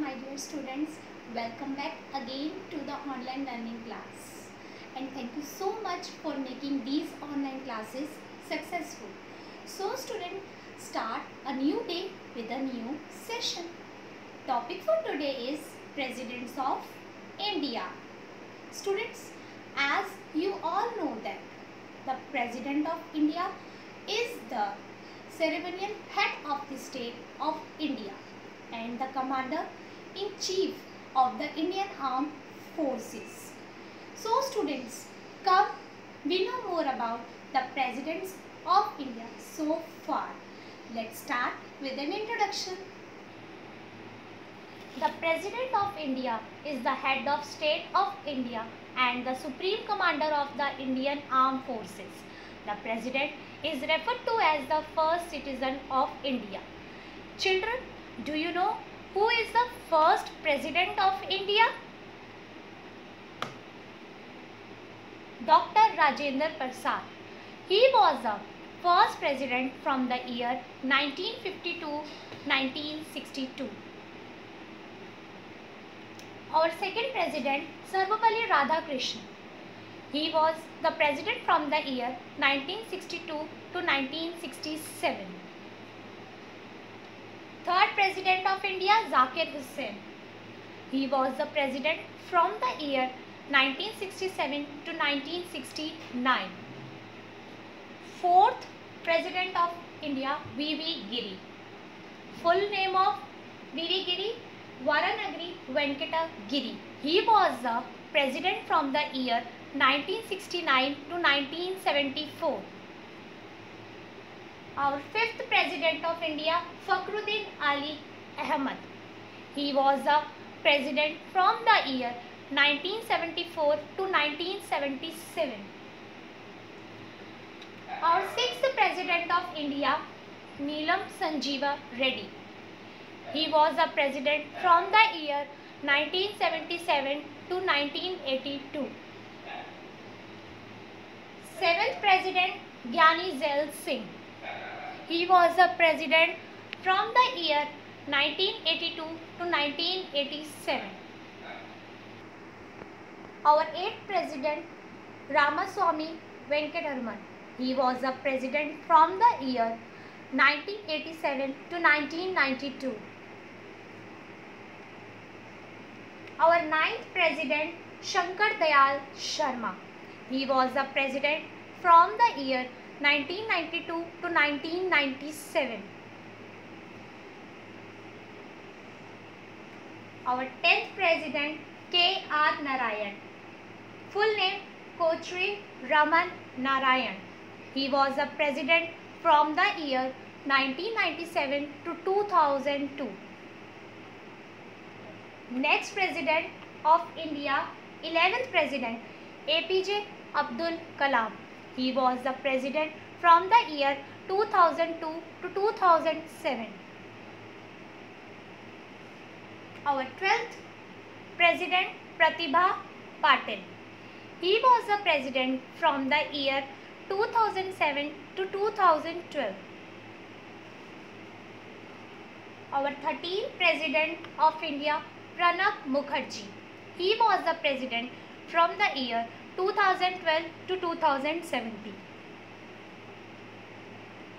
My dear students, welcome back again to the online learning class. And thank you so much for making these online classes successful. So student, start a new day with a new session. Topic for today is Presidents of India. Students, as you all know that the President of India is the ceremonial head of the state of India and the commander in chief of the Indian Armed Forces. So students, come we know more about the presidents of India so far. Let's start with an introduction. The President of India is the head of state of India and the supreme commander of the Indian Armed Forces. The President is referred to as the first citizen of India. Children, do you know who is the first President of India? Dr. Rajendra Prasad. He was the first president from the year 1952-1962. Our second president, Sarvapalli Radhakrishnan. He was the president from the year 1962 to 1967. Third president of India, Zakir Hussain. He was the president from the year 1967 to 1969. Fourth president of India, V.V. Giri. Full name of V.V. Giri, Varahagiri Venkata Giri. He was the president from the year 1969 to 1974. Our fifth president of India, Fakhruddin Ali Ahmad. He was the president from the year 1974 to 1977. Our sixth president of India, Neelam Sanjeeva Reddy. He was the president from the year 1977 to 1982. Seventh president, Gyani Zail Singh. He was the president from the year 1982 to 1987. Our eighth president, Ramaswamy Venkataraman. He was the president from the year 1987 to 1992. Our ninth president, Shankar Dayal Sharma. He was the president from the year 1992 to 1997. Our 10th president, K. R. Narayan. Full name, Kochri Raman Narayan. He was the president from the year 1997 to 2002. Next president of India, 11th president, APJ Abdul Kalam. He was the president from the year 2002 to 2007. Our 12th president, Pratibha Patil. He was the president from the year 2007 to 2012. Our 13th president of India, Pranab Mukherjee. He was the president from the year 2012 to 2017.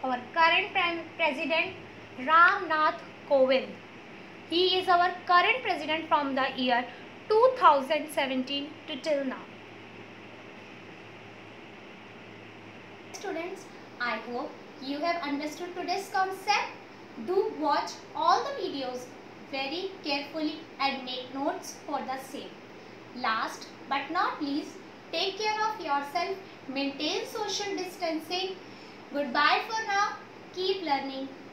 Our current President Ram Nath Kovind. He is our current president from the year 2017 to till now. Students, I hope you have understood today's concept. Do watch all the videos very carefully and make notes for the same. Last but not least, take care of yourself, maintain social distancing. Goodbye for now. Keep learning.